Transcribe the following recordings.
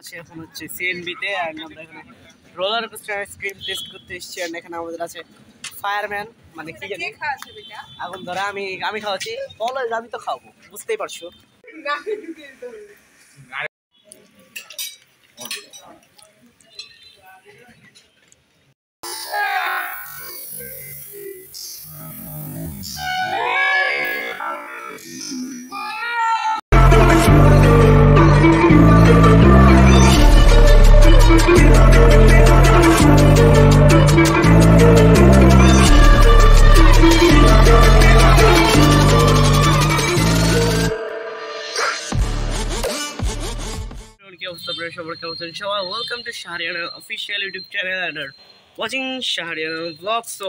আছে এখন হচ্ছে সিএনবিতে অ্যান্ড আমরা এখানে রোলার স্ক্রিন টেস্ট করতে এসেছি অ্যান্ড এখানে আমাদের আছে ফায়ারম্যান মানে কি জানি? এখন ধরা আমি আমি খাওয়াচ্ছি। বলো আমি তো খাব বুঝতেই পারছ। সবার কেমন আছেন সবাই welcome to Shahriyana official YouTube channel and watching Shahriyana vlog so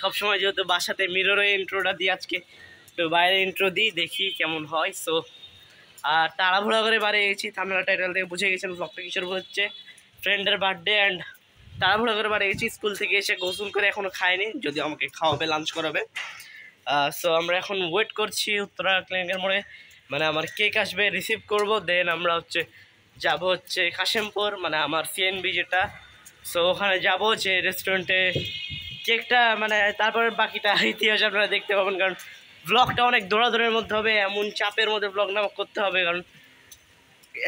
সবসময় যেহেতু বাসাতে মিররে ইন্ট্রোটা দিই আজকে, তো বাইরে ইন্ট্রো দিই, দেখি কেমন হয়। সো আর তাড়াহুড়া করে বাড়ি গেছি থামলা টাইটেল থেকে বুঝে গেছেন ব্লগটা উপর হচ্ছে। ফ্রেন্ডের বার্থডে অ্যান্ড তাড়াহুড়া করে বাড়ি গেছি স্কুল থেকে এসে গোসল করে এখনও খাইনি যদি আমাকে খাওয়াবে লাঞ্চ করাবে। সো আমরা এখন ওয়েট করছি উত্তরা ক্লিনিকের মোড়ে। মানে আমার কেক আসবে রিসিভ করব দেন আমরা হচ্ছে যাব হচ্ছে কাশেমপুর মানে আমার সিএনবি যেটা। সো ওখানে যাব যে রেস্টুরেন্টে কেকটা মানে তারপরে বাকিটা ইতিহাস আপনারা দেখতে পাবেন, কারণ ব্লগটা অনেক দৌড়াদৌড়ের মধ্যে হবে, এমন চাপের মধ্যে ব্লগ নামক করতে হবে, কারণ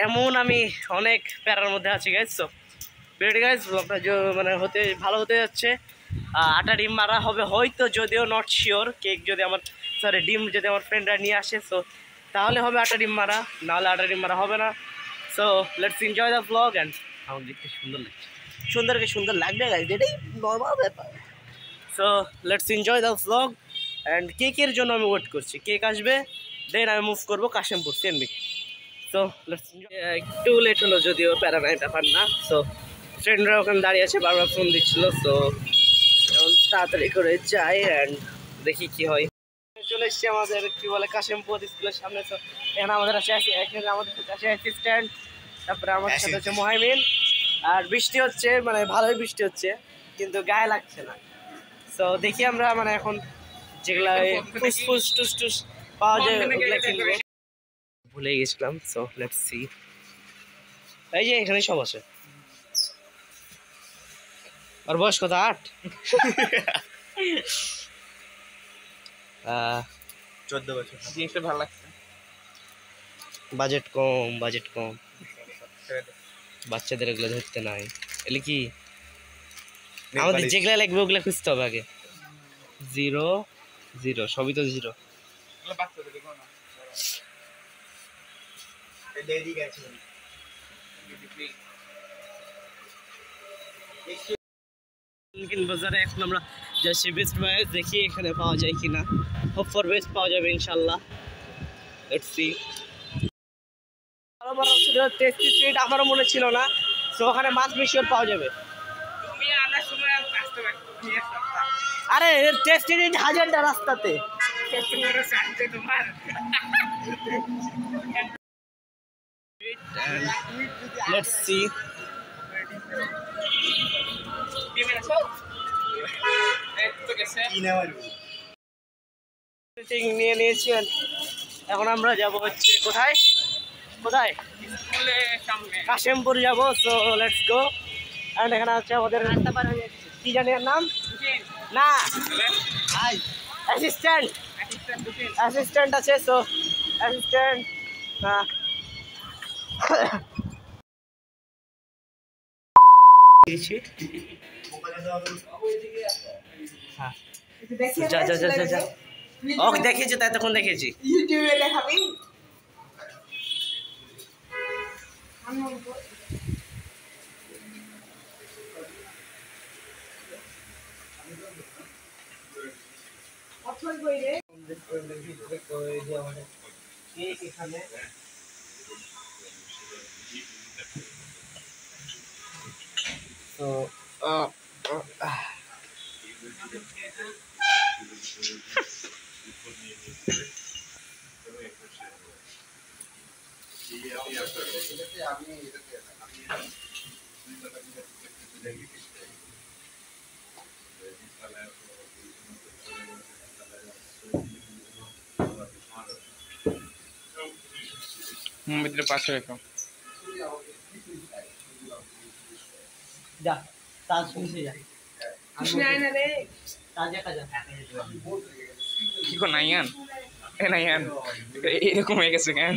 এমন আমি অনেক প্যারার মধ্যে আছি গাইজ সো ভিডিওটি গাইজ ব্লগটা মানে হতে, ভালো হতে যাচ্ছে। আটা ডিম মারা হবে হয়তো যদিও নট শিওর কেক যদি আমার সরি ডিম যদি আমার ফ্রেন্ডরা নিয়ে আসে সো তাহলে হবে আটা ডিম মারা, নাহলে আটা ডিম মারা হবে না। So let's enjoy the vlog and আমার দেখতে সুন্দর লাগছে। সুন্দরকে সুন্দর লাগবে গাইজ এটাই নর্মাল ব্যাপার। So let's enjoy the vlog and কেকের জন্য আমি ওয়েট করছি। কেক আসবে দেন আমি মুভ করব কাশেমপুর সেনবি সো লেটস একটু লেট হলো যদিও প্যারা নাই ব্যাপার না। সো ফ্রেন্ডরা ওখানে দাঁড়িয়ে আছে, বারবার ফোন দিচ্ছিল। সো তাড়াতাড়ি করে যাই অ্যান্ড দেখি কি হয়। চলে এসছি আমাদের, কি বলে, কাশেমপুর স্কুলের সামনে। তো এখানে আমাদের আছে, এখানে আমাদের কাছে অ্যাসিস্ট্যান্ট তারপরে আমার সাথে হচ্ছে মহামিন আর বৃষ্টি হচ্ছে মানে ভালোই বৃষ্টি হচ্ছে কিন্তু গায়ে লাগছে না। তো দেখি আমরা মানে এখন যেগুলা ফুসফুস টুস টুস পাওয়া যায় ওগুলা কিনবো। ভুলে গেছিলাম সো লেটস সি এই যে এখানে সব আছে। আর বয়স কত আট? আহ, চোদ্দ বছর। জিনিসটা ভালো লাগছে। বাজেট কম বাজেট কম। বাচ্চাদের এগুলো ধরতে নাই। এলে কি? আমাদের যেগুলা লাগবে ওগুলা খুঁজতে হবে আগে। জিরো জিরো সবই তো জিরো। বাজারে এখন আমরা যাচ্ছি বেস্ট বাইস দেখি এখানে পাওয়া যায় কিনা। হোপ ফর বেস্ট পাওয়া যাবে ইনশাল্লাহ লেটস সি ভালো বড় ছিল টেস্টি ট্রিট আমারও মনে ছিল না। তো ওখানে মাছ বেশি পাওয়া যাবে। আরে টেস্টি ট্রিট হাজারটা রাস্তাতে। লেটস সি নিয়ে নিয়েছি। এখন আমরা যাব হচ্ছে কোথায়? কোথায়? কাশেমপুর যাব সো লেটস গো অ্যান্ড এখানে হচ্ছে আমাদের কি জানি নাম? না। অ্যাসিস্ট্যান্ট অ্যাসিস্ট্যান্ট আছে সো অ্যাসিস্ট্যান্ট না। দিয়েছি। হ্যাঁ। যা যা যা যা যা। ওকে দেখেছি তাই তখন দেখেছি ইউটিউবে দেখাবি। এখানে তো হুম পাশে রেখো যা তাজ শুনছে যা তাজ একা যা কি কো নাইয়ান? এ নাইয়ান এরকম হয়ে গেছে কেন?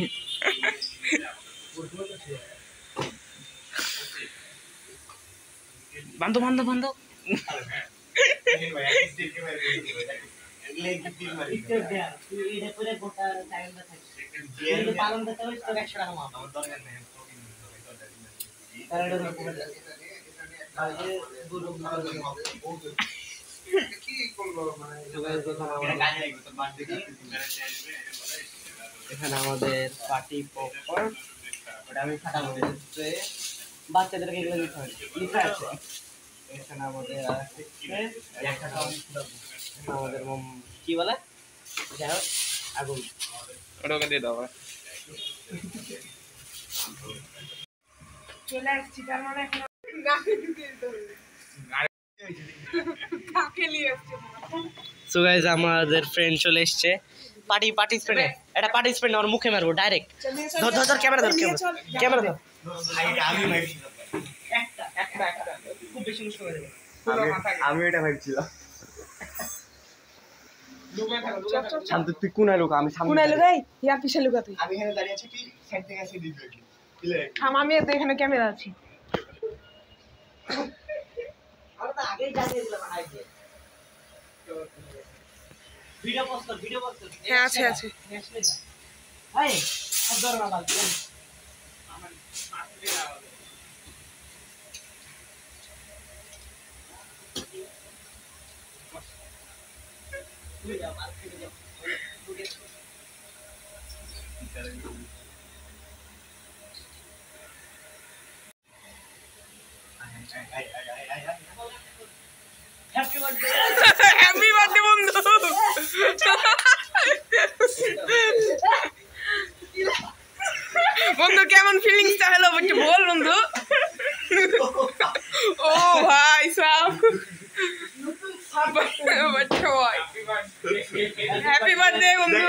বান্ধব বান্ধব বান্ধব। একটু গুরু। এখানে আমাদের পার্টি পপকর্ন ওটা আমি ফাটাবো হচ্ছে বাচ্চাদেরকে এগুলো দিতে হবে। লিখা আছে। এখানে আমাদের আমাদের কি বলে? যাই হোক আগুন। ওটা ওকে দিয়ে দাও চলে আসছি তার মানে সো গাইজ আমাদের ফ্রেন্ড চলে এসছে। পার্টি পার্টিসিপেন্ট এটা পার্টিসিপেন্ট আমার মুখে মারবো ডাইরেক্ট ধর ধর ধর ক্যামেরা ধর ক্যামেরা ধর। একটা একটা একটা খুব বেশি মুশকিল যাবে। আমি এটা ভাবছিলাম। শান্ত তুই কোনায় লোক? আমি সামনে কোনায় লুকাই? ইয়া পিছে লুকা তুই। আমি এখানে দাঁড়িয়ে আছি তুই সাইড থেকে এসে দিবি থাম আমি তো এখানে ক্যামেরা আছি। হ্যাঁ আছে আছে। ভাই সব ধর না বাল হ্যাপি বার্থডে হ্যাপি বার্থডে বন্ধু বন্ধু কেমন ফিলিংসটা হলো একটু বল বন্ধু। ও ভাই সাহ হ্যাপি বার্থডে বন্ধু।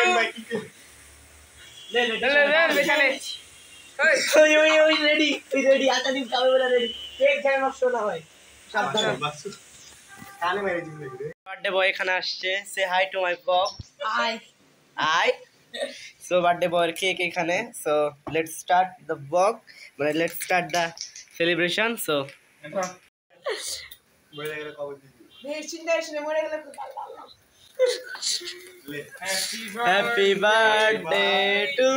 বার্থডে বয় এখানে। আসছে। সে হাই টু মাই পপ আয় আই সো বার্থডে বয়ের কেক এখানে so let's start the vlog মানে let's start the celebration so বলে গেলে কবে দিবি বেশ চিন্তা করিস না, মরে গেলে লে হ্যাপি বার্থডে টু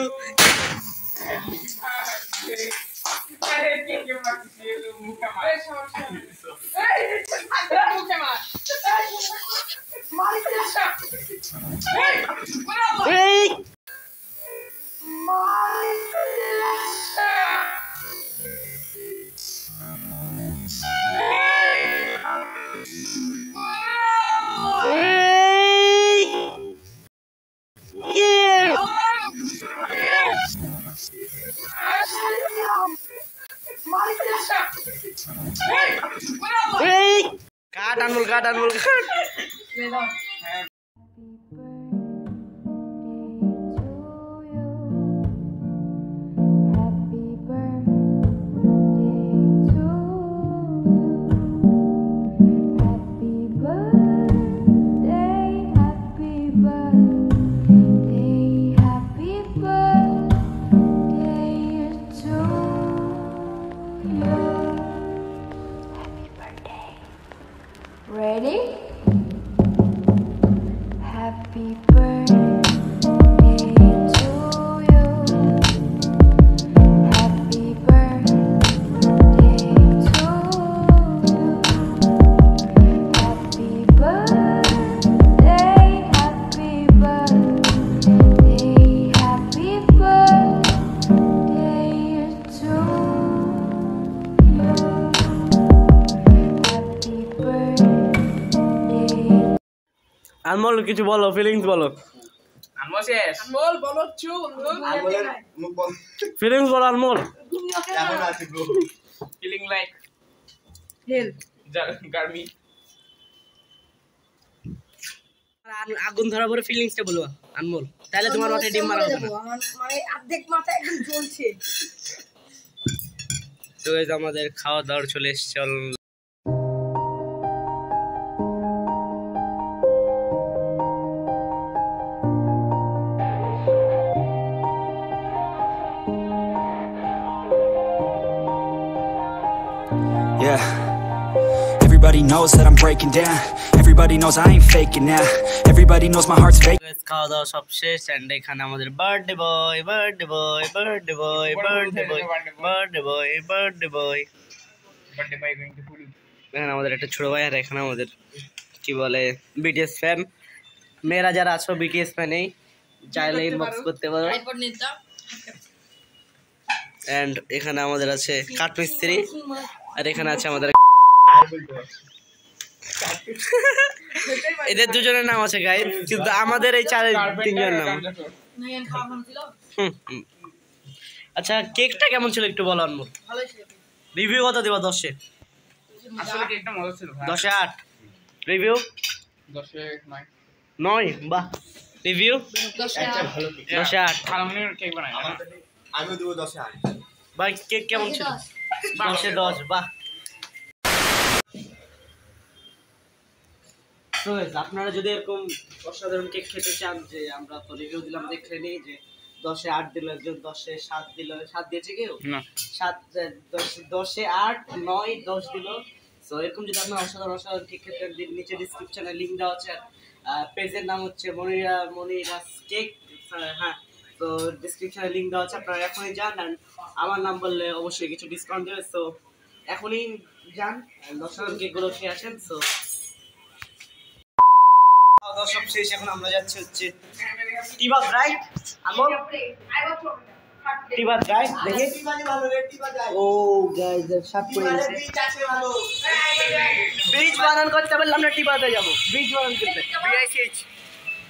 এই সমস্যা নেই। এই, মুখে মার। Happy birthday. Ready? Happy birthday Anmol কিছু বলো ফিলিংস বলো। শেষ। ফিলিংস বলো আনমল এখন আছে ব্রো ফিলিং লাইক হেল গার্মি। আগুন ধরা পরে ফিলিংসটা বলো আনমল। তাহলে তোমার মাথায় ডিম মারা হবে মানে অর্ধেক মাথা একদম জ্বলছে। তো এই আমাদের খাওয়া দাওয়ার চলে এসছে knows that I'm breaking down. Everybody knows I ain't faking now. Everybody knows my heart's fake. খাওয়া দাওয়া সব শেষ অ্যান্ড এখানে আমাদের birthday boy birthday boy birthday boy birthday boy birthday boy birthday boy birthday by going to ফুলু এখানে আমাদের একটা ছোট ভাই আর এখানে আমাদের কি বলে বিটিএস ফ্যান মেয়েরা যারা আছো বিটিএস ফ্যানেই চাইলে ইনবক্স করতে পারো অ্যান্ড এখানে আমাদের আছে কাঠমিস্ত্রি আর এখানে আছে আমাদের এদের দুজনের নাম আছে গাই কিন্তু আমাদের এই চার তিনজনের নাম। আচ্ছা কেকটা কেমন ছিল একটু বলো আনমোল? রিভিউ কত দেবা দশে? আসলে কেকটা মজা ছিল ভাই। দশে আট। রিভিউ নয়। বাহ। রিভিউ দশে আট। ভাই কেক কেমন ছিল? দশে দশ বাহ। So আপনারা যদি এরকম অসাধারণ কেক খেতে চান যে আমরা তো রিভিউ দিলাম দেখলে নেই যে দশে আট দিল একজন দশে সাত দিল সাত দিয়েছে কেউ? সাত দশে আট নয় দশ দিল। সো এরকম যদি আপনার অসাধারণ অসাধারণ কেক খেতে নিচে ডিসক্রিপশনে লিঙ্ক দেওয়া আছে। পেজের নাম হচ্ছে মনিরা মনিরাস কেক। হ্যাঁ তো ডিসক্রিপশনে লিঙ্ক দেওয়া আছে আপনারা এখনই যান। And আমার নাম বললে অবশ্যই কিছু ডিসকাউন্ট দেবে। সো এখনই যান। অসাধারণ কেকগুলো খেয়ে আসেন। সো দাওয়া সব শেষ এখন আমরা যাচ্ছি হচ্ছে টিবাস রাইট আমল টিবাস রাইট দেখি। ও গাইস শার্ট পরে গেছে। বীজ বানান করতে বললাম না টিপাতে যাব। বীজ বানান করতে। বিআইসিএইচ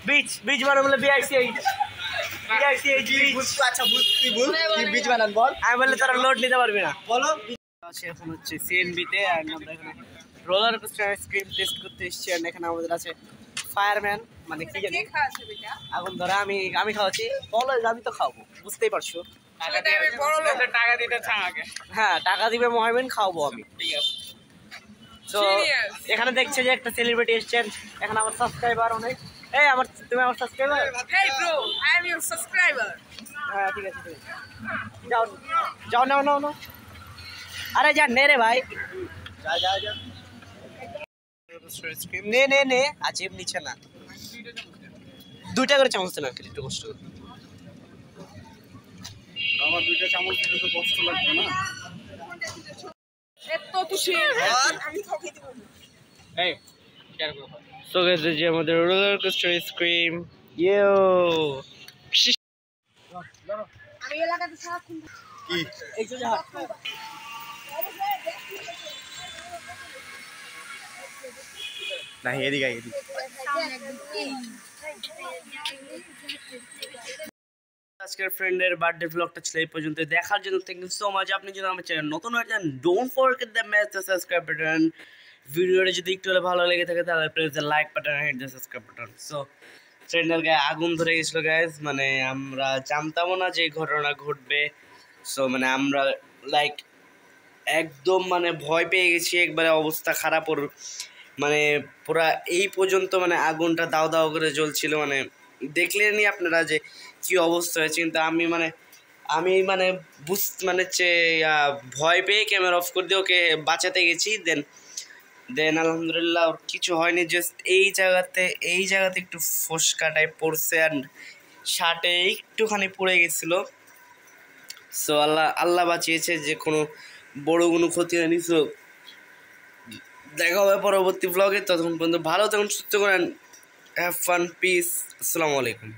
বীজ বীজ বানান বলে বিআইসিএইচ বীজ আচ্ছা বানান বল। আমি বললে তারা লোড নিতে পারবে না। বলো। আছে এখন হচ্ছে সিএনবিতে আর আমরা এখানে রোলার কোস্টার টেস্ট করতে এসেছি আর এখানে আমাদের আছে ফায়ারম্যান মানে কি জানি? এখন ধরে আমি আমি খাওয়াচ্ছি। বলো আমি তো খাব বুঝতেই পারছ। টাকা দিয়ে টাকা দিতে চান আগে। হ্যাঁ টাকা দিবে মহামিন খাওয়াবো আমি। তো এখানে দেখছে যে একটা সেলিব্রিটি এসছেন। এখানে আমার সাবস্ক্রাইবার অনেক। এই আমার তুমি আমার সাবস্ক্রাইবার. হ্যাঁ ঠিক আছে ঠিক আছে। যাও যাও নাও নাও নাও। আরে যা নে রে ভাই। যা যা যা। নে নে নে। আজীব নিচ্ছে না। দুইটা করে চামচ না একটু কষ্ট করে। আমার দুইটা চামচ দিতে তো কষ্ট লাগবে না। এত তুষি আমি এই শেয়ার করো। So guys, this is আমাদের রোলার কোস্টার স্ক্রিম ইয়ো আমি এলাকাতে সারাক্ষণ কি? এই যে না, এদিকে এদিকে আজকের ফ্রেন্ডের বার্থডে ব্লগটা ছিল এই পর্যন্ত দেখার জন্য থ্যাংক ইউ সো মাচ আপনি যদি আমার চ্যানেল নতুন হয়ে যান don't forget the match the subscribe button ভিডিওটা যদি একটু হলে ভালো লেগে থাকে, তাহলে press the like button hit the subscribe button so ফ্রেন্ডের গায়ে আগুন ধরে গেছিল গাইজ মানে আমরা জানতামও না যে ঘটনা ঘটবে। সো মানে আমরা লাইক একদম মানে ভয় পেয়ে গেছি। একবারে অবস্থা খারাপ ওর মানে পুরা এই পর্যন্ত মানে আগুনটা দাও দাও করে জ্বলছিল মানে দেখলেনই আপনারা যে কি অবস্থা হয়েছে, কিন্তু আমি মানে আমি মানে বুঝ মানে হচ্ছে ভয় পেয়ে ক্যামেরা অফ করে দিয়ে ওকে বাঁচাতে গেছি, দেন দেন আলহামদুলিল্লাহ ওর কিছু হয়নি জাস্ট এই জায়গাতে এই জায়গাতে একটু ফোসকা টাইপ পড়ছে অ্যান্ড শার্টে একটুখানি পড়ে গেছিল। সো আল্লাহ আল্লাহ বাঁচিয়েছে যে কোনো বড় কোনো ক্ষতি হয়নি সো দেখা হবে পরবর্তী ব্লগে ততক্ষণ পর্যন্ত ভালো থাকুন, সুস্থ করেন হ্যাভ ফান পিস আসসালামু আলাইকুম।